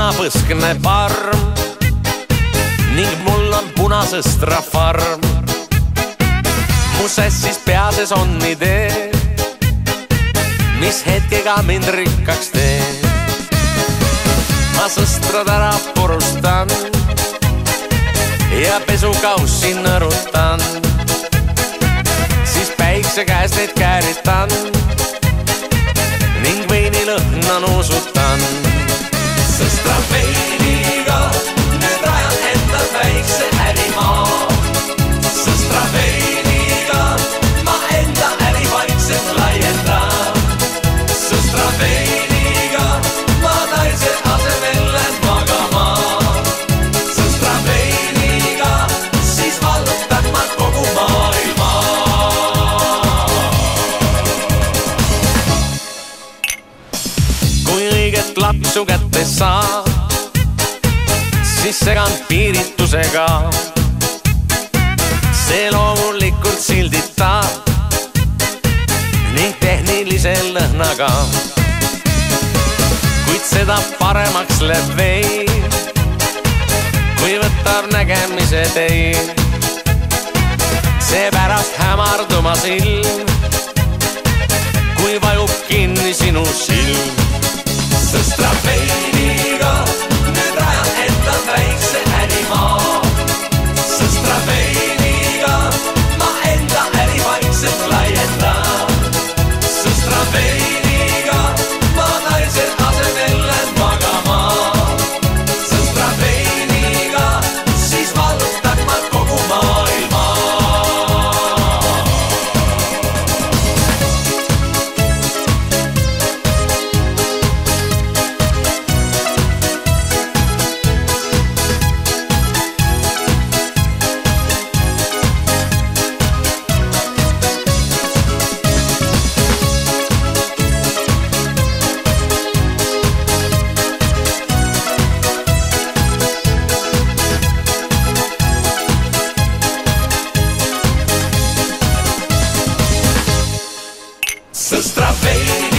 punapõskne parm ning mul on punasõstra farm. mu sassis peases on idee, mis hetkega mind rikkaks teeb. ma sõstrad ära purustan ja pesukaussi nõrutan, siis päikse käes neid kääritan ning veinilõhna nuusutan. Lapsu kätte saad, siis segan piiritusega. see loomulikult silditab ning tehnilise lõhnaga. kuid seda paremaks läheb veid, kui võtab nägemise teid. seepärast hämarduma silm, Ancestra vem.